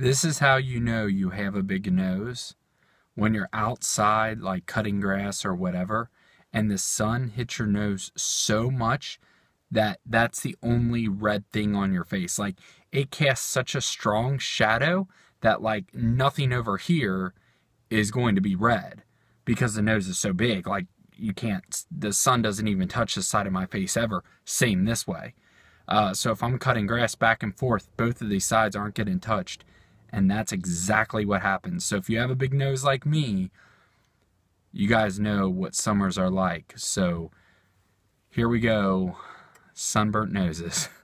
This is how you know you have a big nose. When you're outside, like cutting grass or whatever, and the sun hits your nose so much that that's the only red thing on your face. Like it casts such a strong shadow that like nothing over here is going to be red because the nose is so big. Like you can't, the sun doesn't even touch the side of my face ever. Same this way. Uh, so if I'm cutting grass back and forth, both of these sides aren't getting touched. And that's exactly what happens. So if you have a big nose like me, you guys know what summers are like. So here we go sunburnt noses.